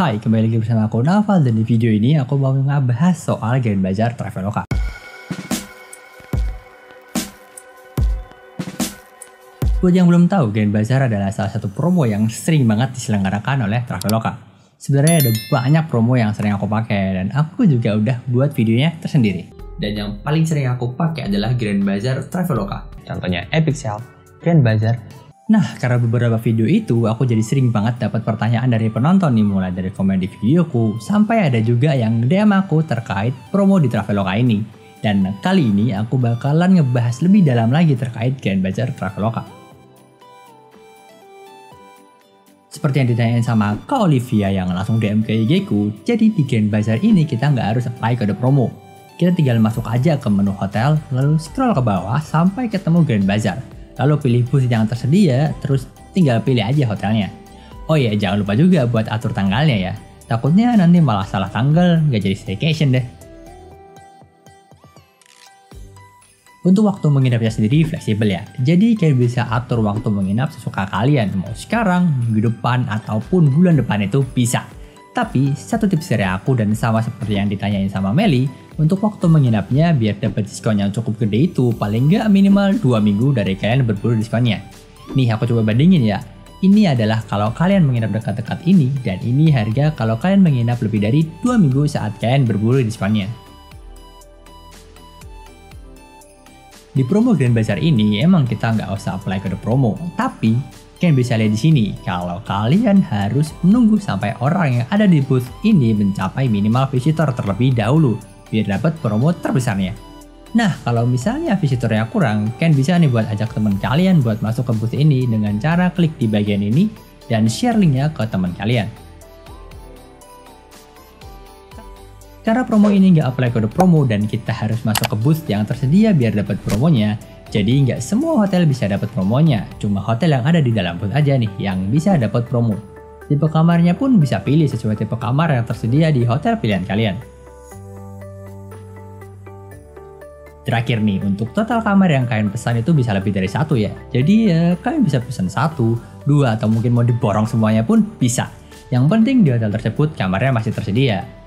Hai, kembali lagi bersama aku Naval dan di video ini aku mau ngebahas soal Grand Bazar Traveloka. Buat yang belum tahu, Grand Bazar adalah salah satu promo yang sering banget diselenggarakan oleh Traveloka. Sebenarnya ada banyak promo yang sering aku pakai dan aku juga udah buat videonya tersendiri. Dan yang paling sering aku pakai adalah Grand Bazar Traveloka. Contohnya Epic Sale, Grand Bazar, Nah, karena beberapa video itu, aku jadi sering banget dapat pertanyaan dari penonton nih, mulai dari komen di videoku, sampai ada juga yang DM aku terkait promo di Traveloka ini. Dan kali ini aku bakalan ngebahas lebih dalam lagi terkait Grand Bazar Traveloka. Seperti yang ditanyain sama Kak Olivia yang langsung DM ke IG ku, jadi di Grand Bazar ini kita nggak harus apply kode promo. Kita tinggal masuk aja ke menu hotel, lalu scroll ke bawah sampai ketemu Grand Bazar Lalu pilih bus yang tersedia, terus tinggal pilih aja hotelnya. Oh iya, jangan lupa juga buat atur tanggalnya ya. Takutnya nanti malah salah tanggal, nggak jadi staycation deh. Untuk waktu menginapnya sendiri fleksibel ya, jadi kalian bisa atur waktu menginap sesuka kalian, mau sekarang, minggu depan, ataupun bulan depan itu bisa. Tapi, satu tips dari aku dan sama seperti yang ditanyain sama Meli, untuk waktu menginapnya biar dapat diskon yang cukup gede itu paling nggak minimal 2 minggu dari kalian berburu diskonnya. Nih aku coba bandingin ya. Ini adalah kalau kalian menginap dekat-dekat ini dan ini harga kalau kalian menginap lebih dari 2 minggu saat kalian berburu diskonnya. Di promo Grand Bazaar ini emang kita nggak usah apply kode promo, tapi kalian bisa lihat di sini kalau kalian harus menunggu sampai orang yang ada di booth ini mencapai minimal visitor terlebih dahulu biar dapat promo terbesarnya. Nah, kalau misalnya visitornya kurang, kalian bisa nih buat ajak teman kalian buat masuk ke booth ini dengan cara klik di bagian ini dan share linknya ke teman kalian. Karena promo ini nggak apply kode promo dan kita harus masuk ke booth yang tersedia biar dapat promonya, jadi nggak semua hotel bisa dapat promonya, cuma hotel yang ada di dalam booth aja nih yang bisa dapat promo. Tipe kamarnya pun bisa pilih sesuai tipe kamar yang tersedia di hotel pilihan kalian. Terakhir nih, untuk total kamar yang kalian pesan itu bisa lebih dari satu ya. Jadi ya kalian bisa pesan satu, dua, atau mungkin mau diborong semuanya pun bisa. Yang penting di hotel tersebut kamarnya masih tersedia.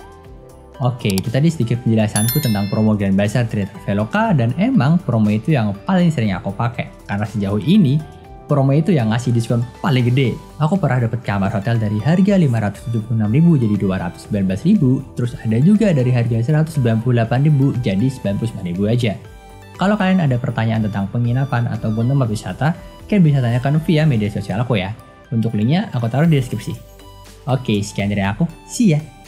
Oke, itu tadi sedikit penjelasanku tentang promo Grand Bazar dari Traveloka dan emang promo itu yang paling sering aku pakai. Karena sejauh ini promo itu yang ngasih diskon paling gede. Aku pernah dapat kamar hotel dari harga 576.000 jadi 219.000, terus ada juga dari harga 198.000 jadi 99.000 aja. Kalau kalian ada pertanyaan tentang penginapan ataupun tempat wisata, kalian bisa tanyakan via media sosial aku ya. Untuk linknya aku taruh di deskripsi. Oke, sekian dari aku. See ya!